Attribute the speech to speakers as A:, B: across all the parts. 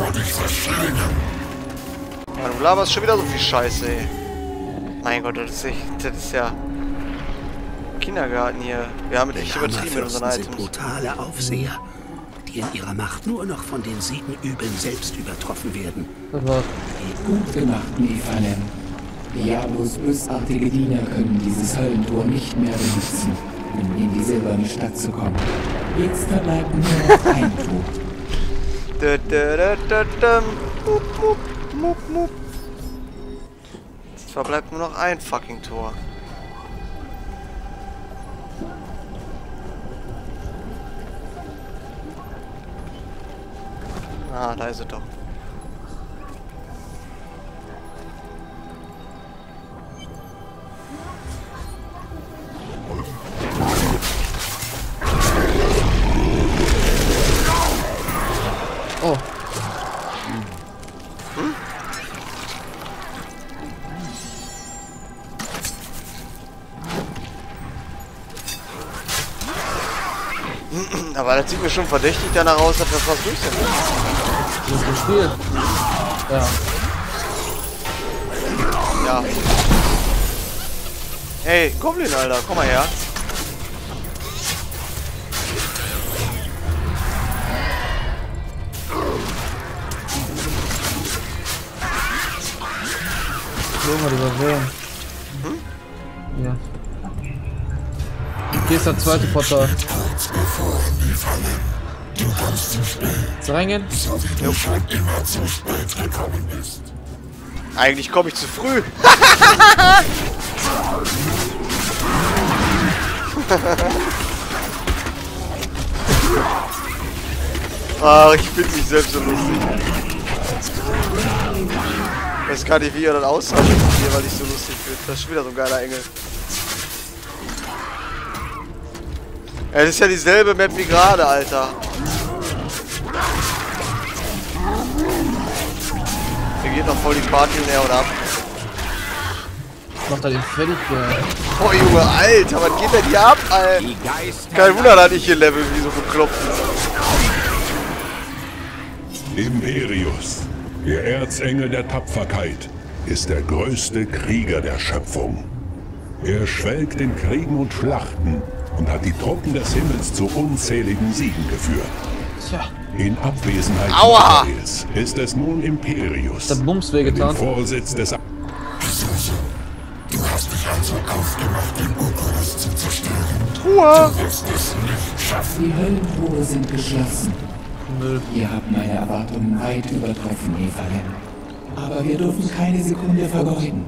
A: vor dich verschlingen.
B: Ja, du laberst schon wieder so viel Scheiße, ey. Mein Gott, das ist echt, das ist ja Kindergarten hier. Wir haben es echt übertrieben mit unseren
C: Lama-Fürsten sind
B: Items.
C: brutale Aufseher, die in ihrer Macht nur noch von den sieben Übeln selbst übertroffen werden.
D: Das war's.
E: Gut gemacht, Nephalem. Diablos bösartige Diener können dieses Höllentor nicht mehr benutzen, um in die silberne Stadt zu kommen. Jetzt verbleibt nur noch ein Tod.
B: Es verbleibt nur noch ein fucking Tor. Ah, da ist es doch. Das sieht mir schon verdächtig danach aus, dass das was durch sind.
D: gut gespielt. Ja.
B: Ja. Hey, Goblin, Alter, komm mal her.
D: So mal übersehen. Ja. Hier ist der zweite Portal.
A: Du kommst zu spät,
D: Zu reingehen?
A: so wie du schon immer zu spät gekommen bist.
B: Eigentlich komme ich zu früh. Ach, ich finde mich selbst so lustig. Weiß gar nicht, wie ihr das aushaltet mir, weil ich so lustig bin. Das ist schon wieder so ein geiler Engel. Ja, das ist ja dieselbe Map wie gerade, Alter. Noch voll die Party und er und ab.
D: Macht er den fertig, ja.
B: Oh Junge, Alter, was geht denn hier ab, Alter? Kein Wunder, dass ich hier Level wie so bekloppt bin.
F: Imperius, der Erzengel der Tapferkeit, ist der größte Krieger der Schöpfung. Er schwelgt in Kriegen und Schlachten und hat die Truppen des Himmels zu unzähligen Siegen geführt.
D: Tja,
F: In Abwesenheit
B: Aua!
F: Michaels ist es nun Imperius,
D: der Bums wehgetan.
F: Vorsitz des.
A: Du hast dich also aufgemacht, den Oculus zu zerstören.
B: Truhe!
A: Du wirst es nicht schaffen.
E: Die Höllentore sind geschlossen. Ihr habt meine Erwartungen weit übertroffen, Nephalem. Aber wir dürfen keine Sekunde vergeuden.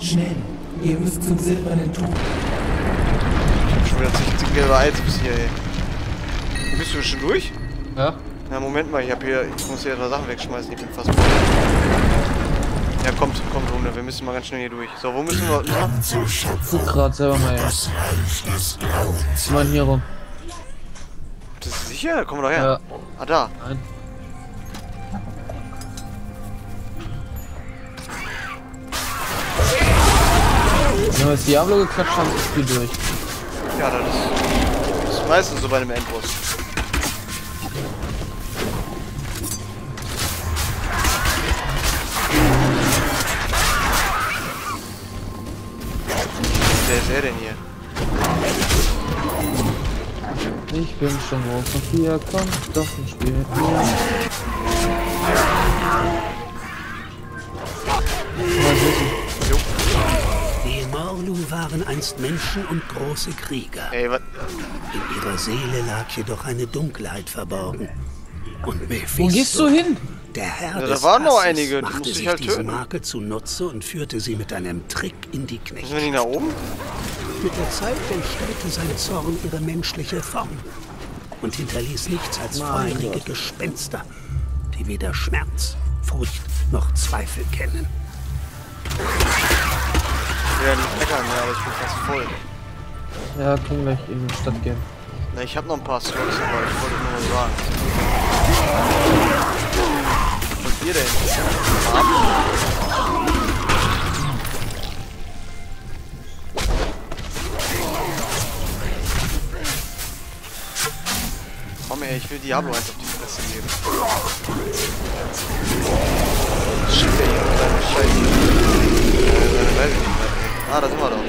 E: Schnell, ihr müsst zum silbernen Tor.
B: Schon wieder 16 gelbe Items hier, ey. Bist du schon durch?
D: Ja?
B: Ja, Moment mal, ich hab hier. Ich muss hier etwas Sachen wegschmeißen, ich bin fast. Ja, kommt, kommt, Runde. Wir müssen mal ganz schnell hier durch. So, wo müssen wir. Na?
A: Schöpfung,
D: Guck grad selber mal
A: das Glaubens.
D: Ich mein hier rum.
B: Das ist sicher? Kommen wir doch her.
D: Ja.
B: Ah, da.
D: Nein. Wenn wir jetzt Diablo geklatscht haben, ist das Spiel durch.
B: Ja, das ist. Das ist meistens so bei einem Endboss. Wer ist er denn hier?
D: Ich bin schon groß und hier kommt doch ein Spiel mit mir.
C: Die Morlu waren einst Menschen und große Krieger.
B: Ey, was?
C: In ihrer Seele lag jedoch eine Dunkelheit verborgen. Und Mephisto,
D: Wo gehst du hin?
C: Der Herr
B: Ja, da
C: des
B: waren noch
C: Hasses,
B: einige, die
C: machte sich
B: halt
C: diese
B: töten.
C: Marke zunutze und führte sie mit einem Trick in die
B: Müssen wir
C: Knecht.
B: nicht nach oben?
C: Mit der Zeit entstellte sein Zorn ihre menschliche Form und hinterließ nichts als feurige Gespenster, die weder Schmerz, Furcht noch Zweifel kennen.
B: Ich werde nicht meckern mehr, aber ich bin fast voll.
D: Ja, können gleich in die Stadt gehen.
B: Na, ich habe noch ein paar Slots, aber ich wollte nur mal sagen. Ihr denn? Komm ey, ich will Diablo eins auf die Fresse geben. Shit, ey, kleine Scheiße. Äh, weiß ich nicht mehr. Ah, da sind wir doch.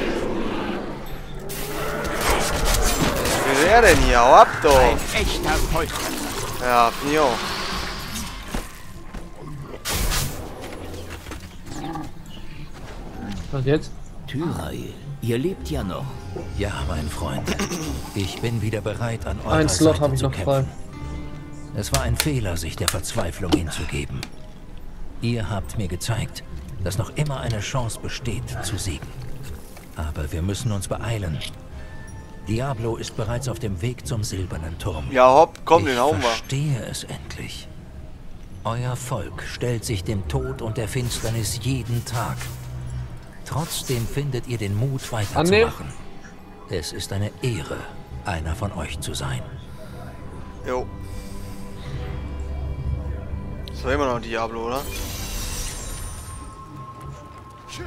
B: Was will er denn hier? Hau ab, doch!
C: Ein echter Teufel.
B: Ja, finde ich auch.
D: Und jetzt?
G: Tyrael, ihr lebt ja noch.
H: Ja, mein Freund. Ich bin wieder bereit, an eurer
D: Ein Slot
H: Seite
D: habe ich
H: zu
D: noch frei.
H: kämpfen. Es war ein Fehler, sich der Verzweiflung hinzugeben. Ihr habt mir gezeigt, dass noch immer eine Chance besteht, zu siegen. Aber wir müssen uns beeilen. Diablo ist bereits auf dem Weg zum silbernen Turm.
B: Ja, hopp, komm,
H: ich
B: den hauen wir.
H: verstehe es endlich. Euer Volk stellt sich dem Tod und der Finsternis jeden Tag. Trotzdem findet ihr den Mut, weiterzumachen. Es ist eine Ehre, einer von euch zu sein.
B: Jo. Das war immer noch Diablo, oder?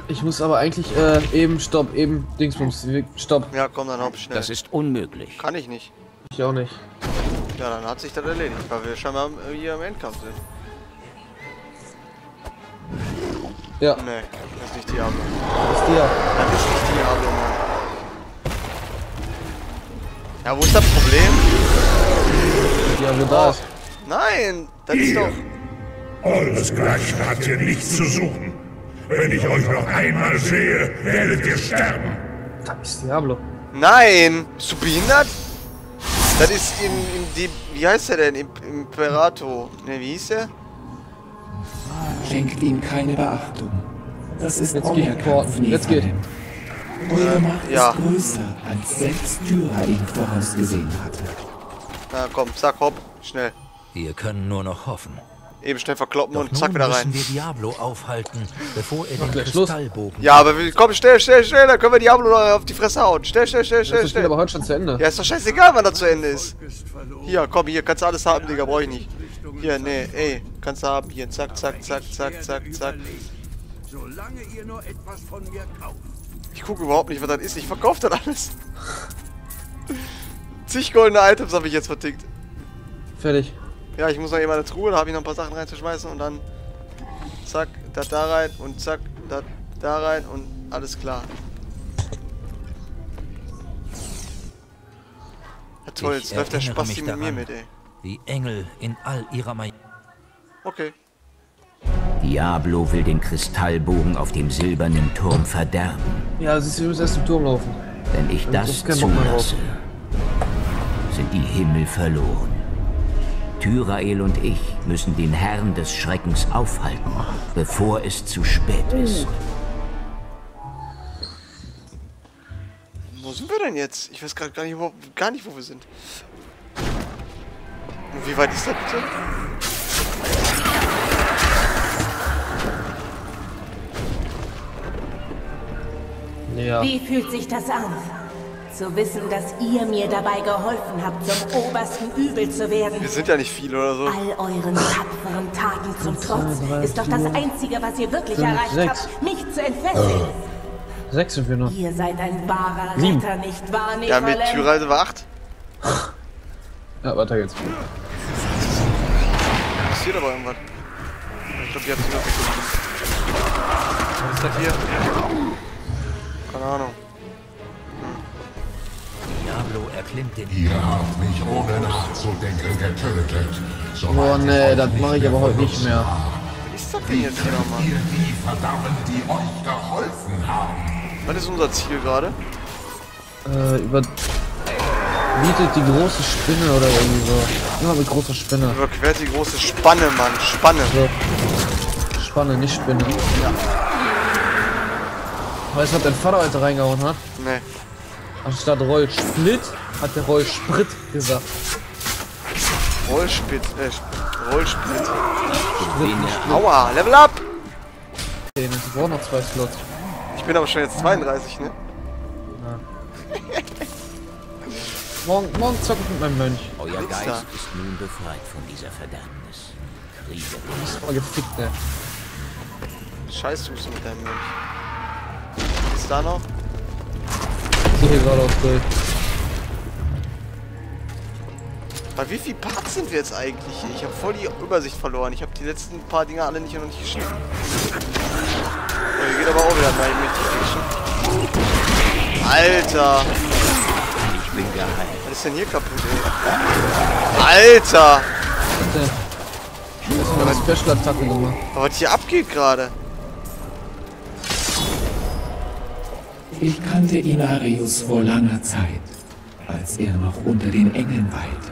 D: Ich muss aber eigentlich, äh, eben, stopp, eben, Dingsbums, stopp.
B: Ja, komm, dann hopp schnell.
G: Das ist unmöglich.
B: Kann ich nicht.
D: Ich auch nicht.
B: Ja, dann hat sich das erledigt, weil wir scheinbar hier im Endkampf sind.
D: Ja,
B: Nee, nicht Diablo.
D: ist dir.
B: Das ist nicht Diablo, Mann. Ja, wo ist das Problem?
D: Wo da ist.
B: Nein, das ist doch...
F: Eures hat hier nichts zu suchen. Wenn ich euch noch einmal sehe, werdet ihr sterben.
D: Da ist Diablo.
B: Nein! Bist du behindert? Das ist im, im die, wie heißt der denn? Im, Imperator. Ne, wie hieß der?
E: Schenkt ihm keine Beachtung. Das ist
D: Jetzt geht Porten. Jetzt geht.
E: Eure Macht
B: Ja.
E: ist größer, als selbst Tyra ihn vorausgesehen hatte.
B: Na komm, zack, hopp, schnell.
H: Wir können nur noch hoffen.
B: Eben schnell verkloppen
H: Doch
B: und zack wieder
H: müssen
B: rein.
H: wir Diablo aufhalten, bevor er den. Kristallbogen...
B: Ja, aber wir, komm, schnell, schnell, schnell, dann können wir Diablo auf die Fresse hauen. Schnell, schnell, schnell,
D: Das
B: schnell,
D: Spiel
B: schnell.
D: aber heute schon zu Ende.
B: Ja, ist doch scheißegal, wann das zu Ende ist. Hier, komm, hier, kannst du alles haben, Digga, brauch ich nicht. Hier, nee, ey, kannst du haben. Hier, zack, zack, zack, zack, zack, zack.
C: Solange ihr nur etwas von mir kauft.
B: Ich gucke überhaupt nicht, was das ist. Ich verkaufe das alles. Zig goldene Items habe ich jetzt vertickt.
D: Fertig.
B: Ja, ich muss noch eben eine Truhe, da habe ich noch ein paar Sachen reinzuschmeißen und dann zack, das da rein und zack, das da rein und alles klar. Ja, toll,
H: Ich
B: jetzt läuft der Spaß mit mir mit, ey.
H: Wie Engel in all ihrer Majestät.
B: Okay.
G: Diablo will den Kristallbogen auf dem silbernen Turm verderben.
D: Ja, siehst du, wir müssen erst im Turm laufen.
G: Wenn ich
D: hab
G: das zulasse, sind die Himmel verloren. Tyrael und ich müssen den Herrn des Schreckens aufhalten, bevor es zu spät ist.
B: Wo sind wir denn jetzt? Ich weiß gerade gar nicht, wo, gar nicht, wo wir sind. Und wie weit ist das bitte?
D: Ja.
I: Wie fühlt sich das an? Zu wissen, dass ihr mir dabei geholfen habt, zum obersten Übel zu werden.
B: Wir sind ja nicht viele oder so.
I: All euren tapferen Taten zum Trotz ist doch das Einzige, was ihr wirklich
D: fünf,
I: erreicht
D: sechs.
I: habt, mich zu entfesseln.
D: Sechs sind wir noch.
I: Ihr seid ein wahrer
D: Sieben.
I: Retter, nicht wahr,
B: Ja, mit? Türreise war 8.
D: Ja, weiter geht's.
B: Passiert aber irgendwas. Ich glaube, die hat sich noch weggefunden. Was ist das hier? Keine Ahnung.
H: Diablo erklimmt den...
A: Ihr habt mich ohne nachzudenken getötet. So
D: Oh nee, das mache ich aber heute nicht mehr.
B: Was ist das denn jetzt hier nochmal?
A: Ihr die verdammen, die euch geholfen haben.
B: Was ist unser Ziel gerade?
D: Äh, über... Bietet die große Spinne oder irgendwie so. Immer mit großer Spinne.
B: Überquert die große Spanne, Mann. Spanne.
D: So. Spanne, nicht Spinne. Ja. Weißt du, was dein Vater heute reingehauen hat?
B: Nee.
D: Anstatt Rollsplit hat der Rollsprit gesagt.
B: Rollspit. Äh, Sp- Rollsplit.
G: Gewinne
B: Aua, Level up!
D: Ich brauche noch zwei Slots.
B: Ich bin aber schon jetzt 32, ne?
D: Morgen, morgen zocke ich mit meinem Mönch.
G: Euer Geist
B: da.
G: ist nun befreit von dieser Verdammnis. Krieger
D: Ist mal gefickt, ne?
B: Scheiß du mit deinem Mönch. Da noch?
D: Ich hier gerade auf Bild.
B: Bei wie viel Parts sind wir jetzt eigentlich? Ich habe voll die Übersicht verloren. Ich habe die letzten paar Dinger alle nicht noch nicht geschnitten. Oh, hier geht aber auch wieder rein mit die Alter!
G: Ich bin geheilt.
B: Was ist denn hier kaputt, ey? Alter!
D: Das ist eine Special-Attacke gemacht.
B: Aber was hier abgeht gerade?
E: Ich kannte Inarius vor langer Zeit, als er noch unter den Engeln weilte.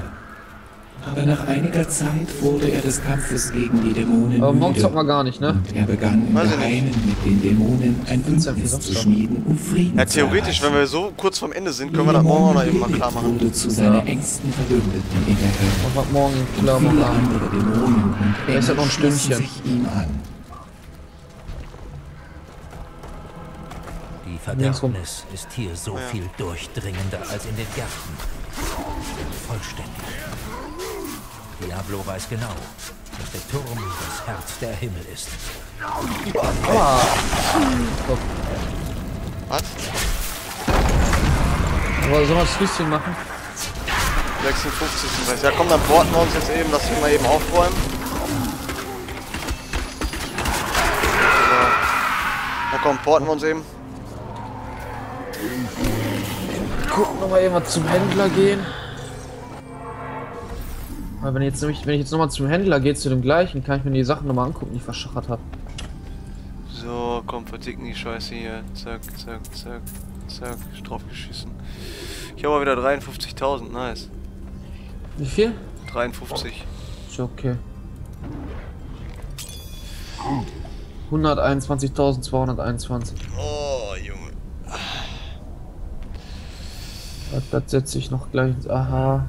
E: Aber nach einiger Zeit wurde er des Kampfes gegen die Dämonen
D: Aber morgen
E: müde
D: zockt man gar nicht, ne?
E: und er begann im
B: Weiß.
E: Geheimen mit den Dämonen ein Bündnis zu schmieden, um Frieden
B: Ja,
E: zu
B: theoretisch, wenn wir so kurz vorm Ende sind, können wir das morgen auch noch eben mal klar machen.
E: wurde zu seinen engsten Verbündeten in der Hölle.
D: Und was morgen klar
E: Viele
D: machen.
E: andere Dämonen und
D: Ja, ist ja noch ein
E: Engel
D: Stündchen.
E: sich ihm an.
H: Die Verderbnis ist hier so
B: Ja.
H: viel durchdringender als in den Gärten. Vollständig. Diablo weiß genau, dass der Turm das Herz der Himmel ist.
B: Was?
D: Aber sollen wir das Flüsschen machen?
B: 56 sind wir. Ja komm, dann porten wir uns jetzt eben, dass wir mal eben aufräumen. Na komm, porten wir uns eben.
D: Gucken nochmal eben mal zum Händler gehen. Weil wenn, jetzt nämlich, wenn ich jetzt nochmal zum Händler gehe, zu dem gleichen, kann ich mir die Sachen nochmal angucken, die ich verschachert habe.
B: So, komm, verticken die Scheiße hier. Zack, zack, zack, zack. Draufgeschissen. Ich habe mal wieder 53.000, nice.
D: Wie viel?
B: 53.
D: Ist okay. 121.221.
B: Oh, Junge.
D: Das, das setze ich noch gleich ins Aha.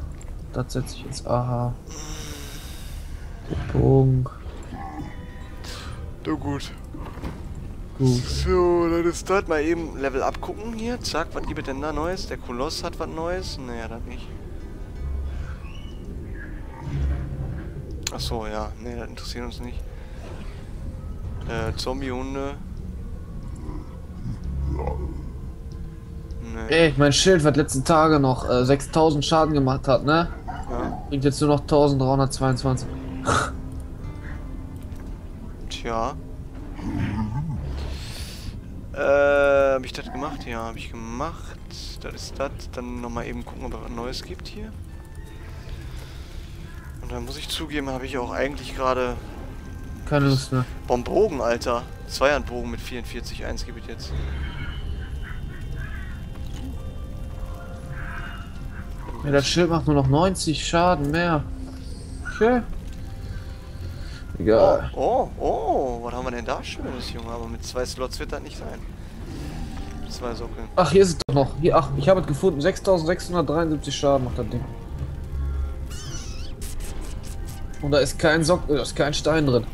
D: Das setze ich ins Aha. Punkt.
B: Na gut.
D: Gut.
B: So, dann ist das mal eben Level abgucken hier. Zack, was gibt es denn da Neues? Der Koloss hat was Neues? Naja, das nicht. Ach so, ja. Nee, das interessiert uns nicht. Äh, Zombiehunde. Nee.
D: Ey, mein Schild, was letzten Tage noch äh, 6000 Schaden gemacht hat, ne?
B: Ja.
D: Bringt jetzt nur noch 1322.
B: Tja. Äh, hab ich das gemacht? Ja, habe ich gemacht. Das ist das. Dann nochmal eben gucken, ob es was Neues gibt hier. Und dann muss ich zugeben, habe ich auch eigentlich gerade
D: Keine Lust mehr.
B: Bombogen, Alter. Zweihandbogen mit 44, 1 gibt es jetzt.
D: Ja, das Schild macht nur noch 90 Schaden mehr. Okay. Egal.
B: Oh, oh, was haben wir denn da Schönes, Junge? Aber mit zwei Slots wird das nicht sein. Zwei Sockeln.
D: Ach, hier ist es doch noch. Hier, ach, ich habe es gefunden. 6673 Schaden macht das Ding. Und da ist kein Sock, äh, da ist kein Stein drin.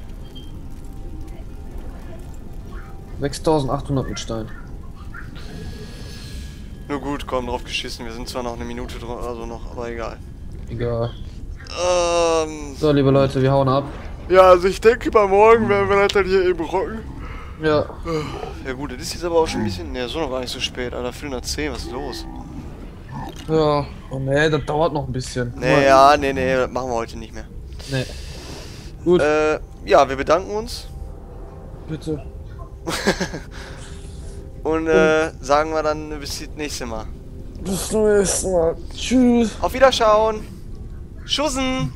D: 6800 mit Stein.
B: Komm, drauf geschissen. Wir sind zwar noch eine Minute dran, also noch, aber egal.
D: Egal.
B: Ähm,
D: So, liebe Leute, wir hauen ab.
B: ja, also ich denke mal morgen werden wir dann hier eben rocken.
D: Ja.
B: Ja gut, das ist jetzt aber auch schon ein bisschen, ne, so noch gar nicht so spät, Alter. 410, was ist los?
D: Ja. Oh nee, das dauert noch ein bisschen. Mal.
B: ja, nee, nee, das machen wir heute nicht mehr.
D: Nee. Gut,
B: Äh, ja, wir bedanken uns
D: bitte.
B: und äh, sagen wir dann bis das nächste Mal.
D: Bis zum nächsten Mal. Tschüss.
B: Auf Wiederschauen! Schussen!